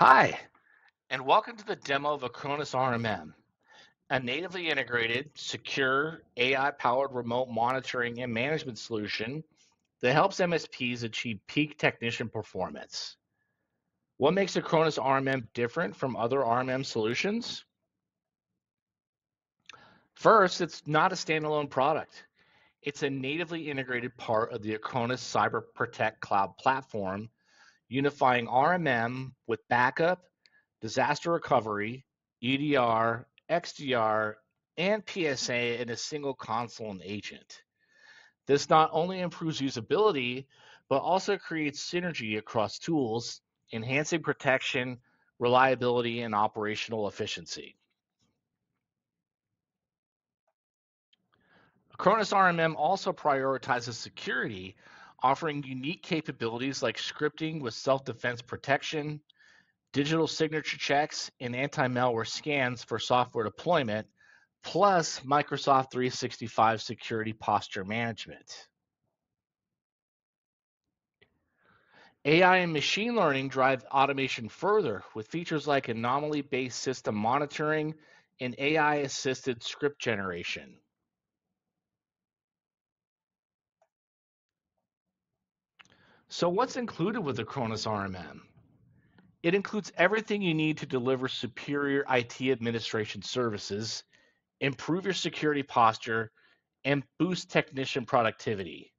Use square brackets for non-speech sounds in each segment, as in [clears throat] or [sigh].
Hi, and welcome to the demo of Acronis RMM, a natively integrated, secure, AI-powered remote monitoring and management solution that helps MSPs achieve peak technician performance. What makes Acronis RMM different from other RMM solutions? First, it's not a standalone product. It's a natively integrated part of the Acronis Cyber Protect Cloud platform, unifying RMM with backup, disaster recovery, EDR, XDR, and PSA in a single console and agent. This not only improves usability, but also creates synergy across tools, enhancing protection, reliability, and operational efficiency. Acronis RMM also prioritizes security, offering unique capabilities like scripting with self-defense protection, digital signature checks, and anti-malware scans for software deployment, plus Microsoft 365 security posture management. AI and machine learning drive automation further with features like anomaly-based system monitoring and AI-assisted script generation. So what's included with the Acronis RMM? It includes everything you need to deliver superior IT administration services, improve your security posture, and boost technician productivity.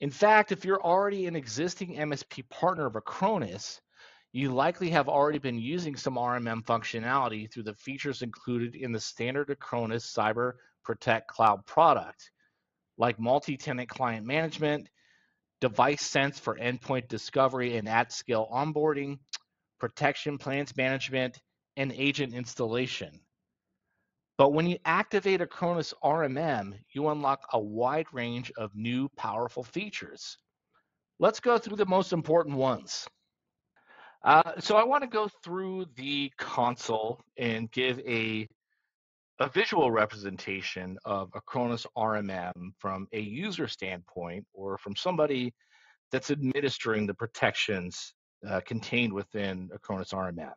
In fact, if you're already an existing MSP partner of Acronis, you likely have already been using some RMM functionality through the features included in the standard Acronis Cyber Protect Cloud product, like multi-tenant client management, DeviceSense for endpoint discovery and at-scale onboarding, protection plans management, and agent installation. But when you activate a Acronis RMM, you unlock a wide range of new powerful features. Let's go through the most important ones. Uh, so I want to go through the console and give a, a visual representation of Acronis RMM from a user standpoint or from somebody that's administering the protections uh, contained within Acronis RMM.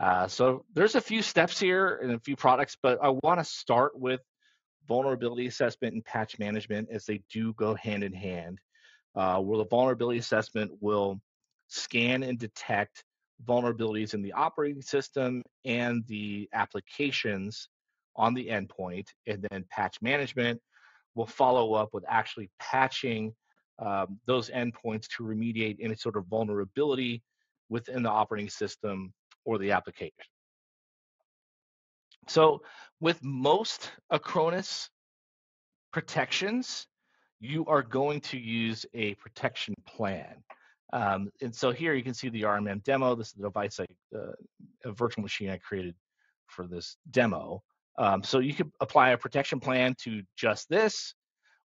Uh, so there's a few steps here and a few products, but I want to start with vulnerability assessment and patch management as they do go hand in hand, uh, where the vulnerability assessment will scan and detect vulnerabilities in the operating system and the applications on the endpoint, and then patch management will follow up with actually patching um, those endpoints to remediate any sort of vulnerability within the operating system or the application. So with most Acronis protections, you are going to use a protection plan. Um, and so here you can see the RMM demo. This is the device, I, uh, a virtual machine I created for this demo. Um, so you could apply a protection plan to just this,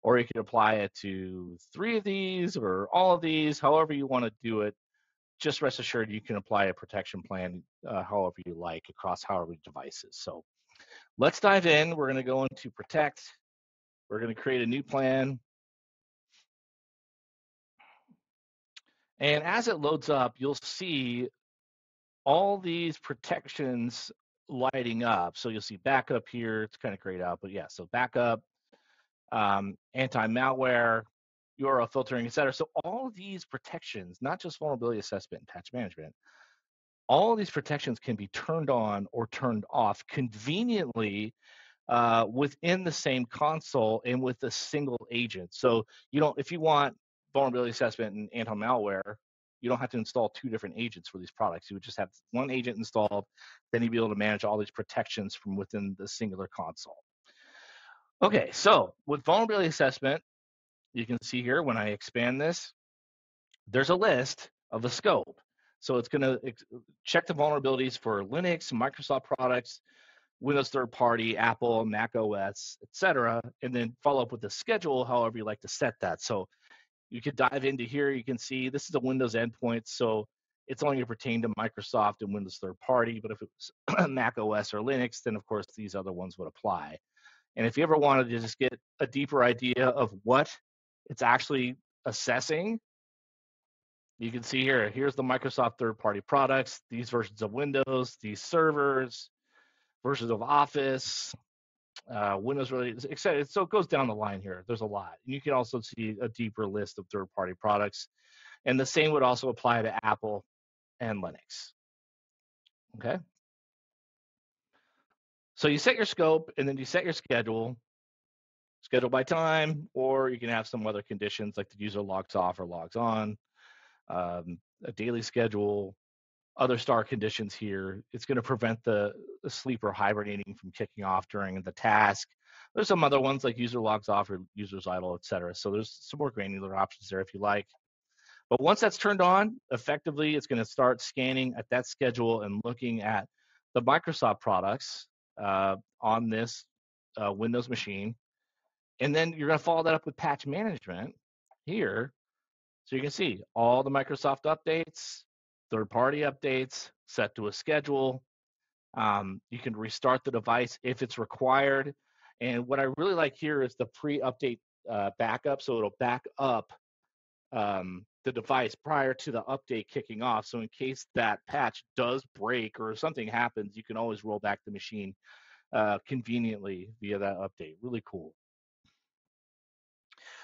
or you could apply it to three of these or all of these, however you want to do it just rest assured you can apply a protection plan uh, however you like across however devices. So let's dive in. We're going to go into protect. We're going to create a new plan. And as it loads up, you'll see all these protections lighting up. So you'll see backup here. It's kind of grayed out, but yeah, so backup, um, anti-malware, URL filtering, et cetera. So all these protections, not just vulnerability assessment and patch management, all these protections can be turned on or turned off conveniently uh, within the same console and with a single agent. So you don't, if you want vulnerability assessment and anti-malware, you don't have to install two different agents for these products. You would just have one agent installed, then you'd be able to manage all these protections from within the singular console. Okay, so with vulnerability assessment, you can see here when I expand this, there's a list of the scope. So it's going to check the vulnerabilities for Linux, Microsoft products, Windows third party, Apple, Mac OS, etc., and then follow up with the schedule, however you like to set that. So you could dive into here. You can see this is a Windows endpoint, so it's only going to pertain to Microsoft and Windows third party. But if it's [clears throat] Mac OS or Linux, then of course these other ones would apply. And if you ever wanted to just get a deeper idea of what it's actually assessing You can see here, here's the Microsoft third-party products, these versions of Windows, these servers, versions of Office, uh, Windows related, etc. So it goes down the line here. There's a lot. And you can also see a deeper list of third-party products. And the same would also apply to Apple and Linux. Okay. So you set your scope and then you set your schedule, schedule by time, or you can have some other conditions like the user logs off or logs on, um, a daily schedule, other star conditions here. It's going to prevent the, the sleeper hibernating from kicking off during the task. There's some other ones like user logs off or users idle, etc. So there's some more granular options there if you like. But once that's turned on, effectively, it's going to start scanning at that schedule and looking at the Microsoft products uh, on this uh, Windows machine. And then you're going to follow that up with patch management here. So you can see all the Microsoft updates, third party updates set to a schedule. Um, you can restart the device if it's required. And what I really like here is the pre update uh, backup. So it'll back up um, the device prior to the update kicking off. So in case that patch does break or something happens, you can always roll back the machine uh, conveniently via that update. Really cool.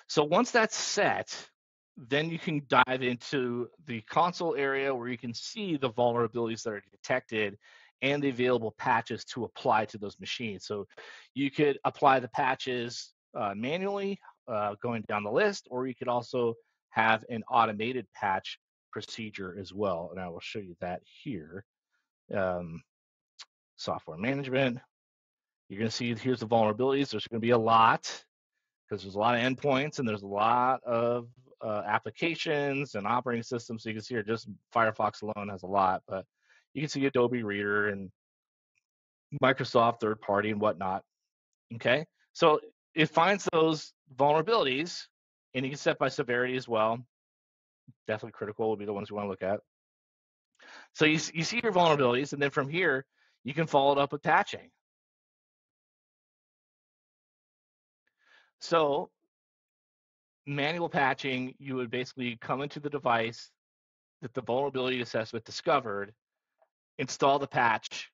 So once that's set, then you can dive into the console area where you can see the vulnerabilities that are detected and the available patches to apply to those machines. So you could apply the patches uh, manually uh, going down the list, or you could also have an automated patch procedure as well. And I will show you that here. Um, software management. You're going to see here's the vulnerabilities. There's going to be a lot because there's a lot of endpoints and there's a lot of uh, applications and operating systems. So you can see here, just Firefox alone has a lot, but you can see Adobe Reader and Microsoft third party and whatnot. Okay, so it finds those vulnerabilities, and you can set by severity as well. Definitely critical will be the ones you want to look at. So you you see your vulnerabilities, and then from here you can follow it up with patching. So manual patching, you would basically come into the device that the vulnerability assessment discovered, install the patch.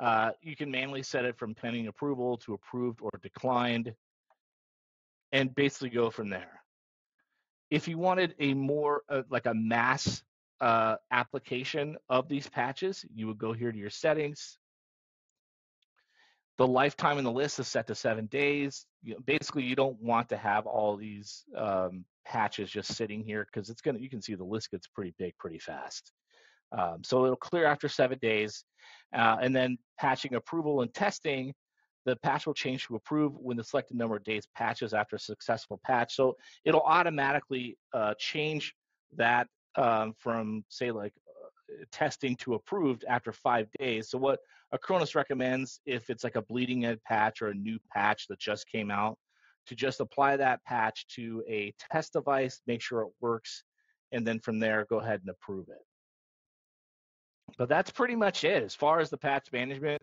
Uh, you can manually set it from pending approval to approved or declined, and basically go from there. If you wanted a more uh, like a mass uh, application of these patches, you would go here to your settings, the lifetime in the list is set to seven days. You know, basically, you don't want to have all these um, patches just sitting here because it's gonna. You can see the list gets pretty big pretty fast. Um, so it'll clear after seven days, uh, and then patching approval and testing. The patch will change to approve when the selected number of days patches after a successful patch. So it'll automatically uh, change that um, from say like testing to approved after five days. So what Acronis recommends if it's like a bleeding edge patch or a new patch that just came out to just apply that patch to a test device, make sure it works, and then from there go ahead and approve it. But that's pretty much it as far as the patch management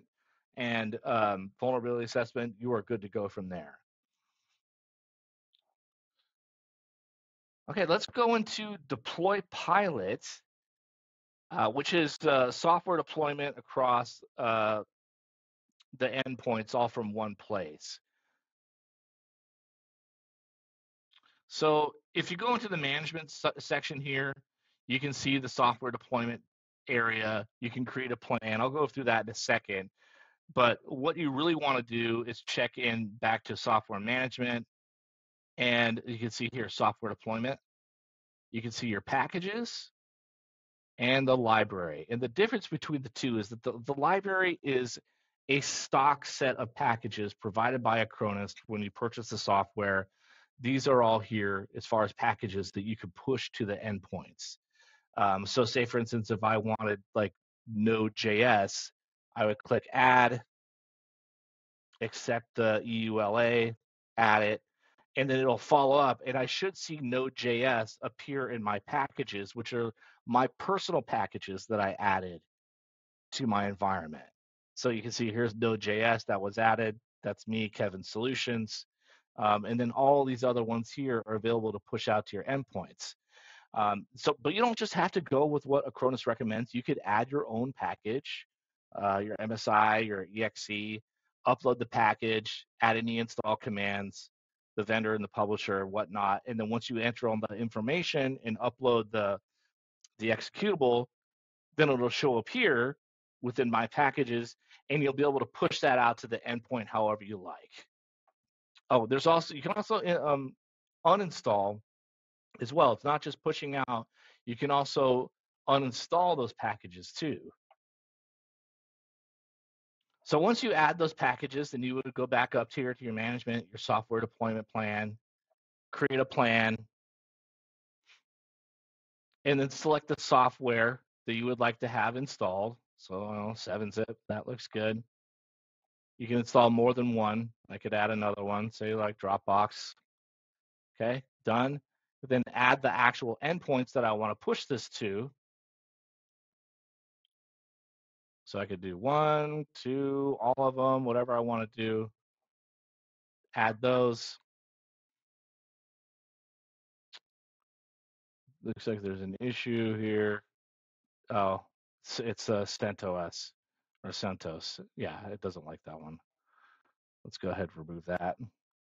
and um, vulnerability assessment. You are good to go from there. Okay, let's go into deploy pilot uh, which is uh, software deployment across uh, the endpoints all from one place. So if you go into the management section here, you can see the software deployment area. You can create a plan. I'll go through that in a second. But what you really want to do is check in back to software management. And you can see here software deployment. You can see your packages and the library. And the difference between the two is that the, the library is a stock set of packages provided by Acronis when you purchase the software. These are all here as far as packages that you could push to the endpoints. Um, so say for instance, if I wanted like Node.js, I would click add, accept the EULA, add it, and then it'll follow up and I should see Node.js appear in my packages, which are my personal packages that I added to my environment. So you can see here's Node.js that was added. That's me, Kevin Solutions. Um, and then all these other ones here are available to push out to your endpoints. Um, so, but you don't just have to go with what Acronis recommends. You could add your own package, uh, your MSI, your EXE, upload the package, add any install commands, the vendor and the publisher, and whatnot. And then once you enter all the information and upload the the executable, then it'll show up here within my packages, and you'll be able to push that out to the endpoint however you like. Oh, there's also you can also uh, um, uninstall as well. It's not just pushing out. You can also uninstall those packages too. So once you add those packages, then you would go back up here to your management, your software deployment plan, create a plan, and then select the software that you would like to have installed. So 7-zip, that looks good. You can install more than one. I could add another one, say like Dropbox. Okay, done. But then add the actual endpoints that I want to push this to. So I could do one, two, all of them, whatever I want to do. Add those. Looks like there's an issue here. Oh, it's, it's uh, CentOS or CentOS. Yeah, it doesn't like that one. Let's go ahead and remove that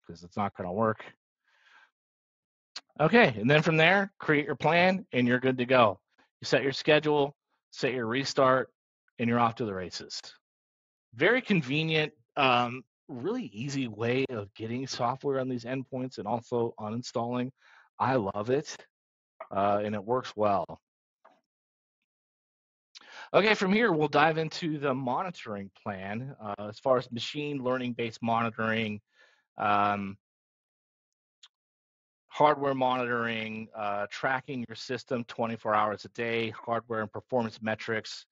because it's not going to work. Okay, and then from there, create your plan and you're good to go. You set your schedule, set your restart, and you're off to the races. Very convenient, um, really easy way of getting software on these endpoints and also uninstalling. I love it, uh, and it works well. Okay, from here, we'll dive into the monitoring plan uh, as far as machine learning based monitoring, um, hardware monitoring, uh, tracking your system 24 hours a day, hardware and performance metrics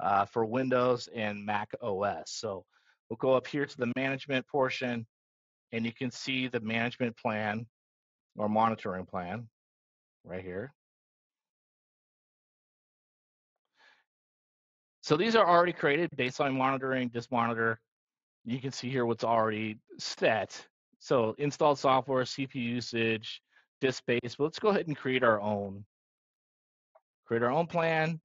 uh, for Windows and Mac OS. So we'll go up here to the management portion and you can see the management plan or monitoring plan right here. So these are already created, baseline monitoring, disk monitor. You can see here what's already set. So installed software, CPU usage, disk space. But let's go ahead and create our own. Create our own plan.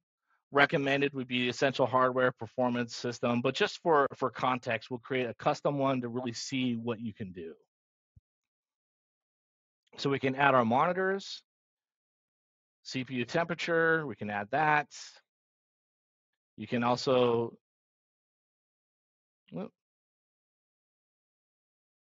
Recommended would be essential hardware performance system, but just for, for context, we'll create a custom one to really see what you can do. So we can add our monitors, CPU temperature, we can add that. You can also,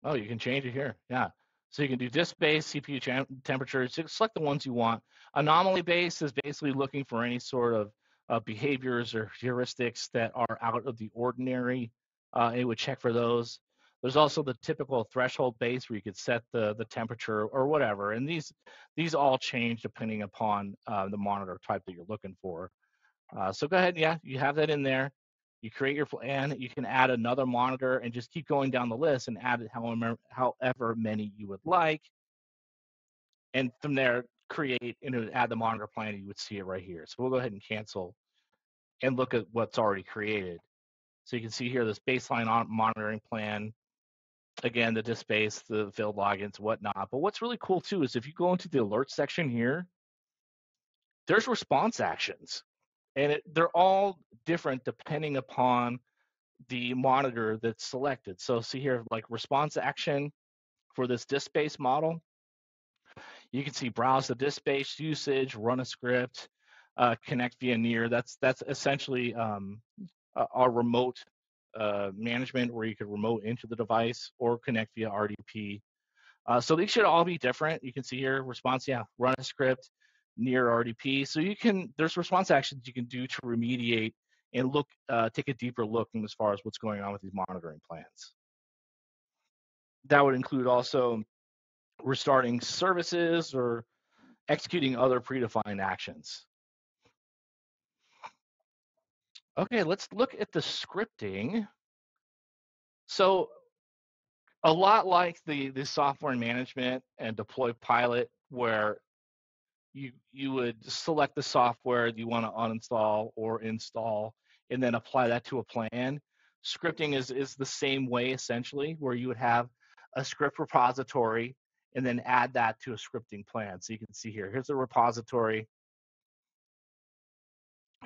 oh, you can change it here. Yeah. So you can do disk based CPU temperature. Select the ones you want. Anomaly based is basically looking for any sort of uh, behaviors or heuristics that are out of the ordinary. Uh, it would check for those. There's also the typical threshold base where you could set the the temperature or whatever, and these these all change depending upon uh, the monitor type that you're looking for. Uh, so go ahead, yeah, you have that in there. You create your plan. You can add another monitor and just keep going down the list and add however, however many you would like. And from there, create and add the monitor plan. You would see it right here. So we'll go ahead and cancel and look at what's already created. So you can see here this baseline monitoring plan. Again, the disk space, the failed logins, whatnot. But what's really cool too is if you go into the alert section here, there's response actions and it, they're all different depending upon the monitor that's selected. So see here, like response action for this disk space model, you can see browse the disk space usage, run a script, uh, connect via NEAR. That's that's essentially um, our remote uh, management where you could remote into the device or connect via RDP. Uh, so these should all be different. You can see here response, yeah, run a script, NEAR RDP. So you can there's response actions you can do to remediate and look uh, take a deeper look as far as what's going on with these monitoring plans. That would include also restarting services or executing other predefined actions. Okay, let's look at the scripting. So a lot like the, the software management and DeployPilot where you you would select the software you want to uninstall or install and then apply that to a plan scripting is is the same way essentially where you would have a script repository and then add that to a scripting plan. So you can see here, here's the repository.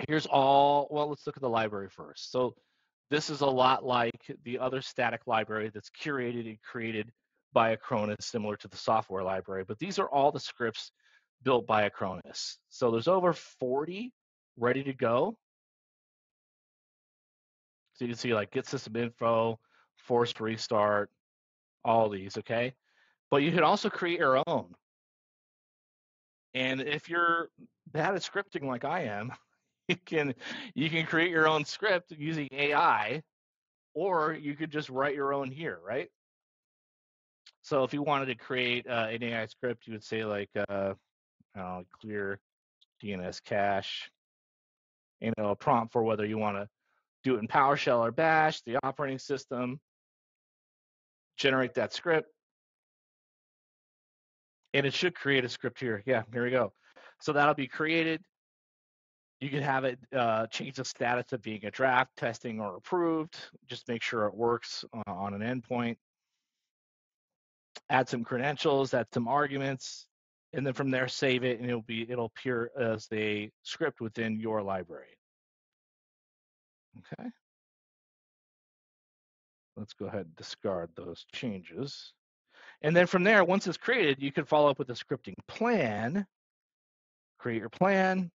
Here's all, well, let's look at the library first. So this is a lot like the other static library that's curated and created by Acronis, similar to the software library. But these are all the scripts built by Acronis. So there's over 40 ready to go. So you can see like get system info, forced restart, all these, okay? But you can also create your own. And if you're bad at scripting like I am, [laughs] you can you can create your own script using AI, or you could just write your own here, right? So if you wanted to create uh, an AI script, you would say like uh, uh, clear DNS cache, you know, a prompt for whether you want to do it in PowerShell or Bash, the operating system, generate that script, and it should create a script here. Yeah, here we go. So that'll be created. You can have it uh, change the status of being a draft, testing, or approved. Just make sure it works uh, on an endpoint. Add some credentials, add some arguments, and then from there save it, and it'll be it'll appear as a script within your library. Okay. Let's go ahead and discard those changes. And then from there, once it's created, you can follow up with a scripting plan, create your plan,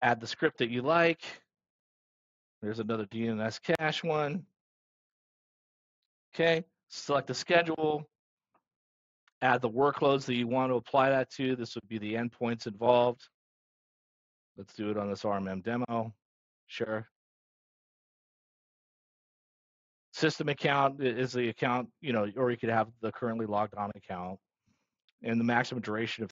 add the script that you like. There's another DNS cache one. Okay, select the schedule, add the workloads that you want to apply that to. This would be the endpoints involved. Let's do it on this RMM demo. Sure. System account is the account, you know, or you could have the currently logged on account. And the maximum duration of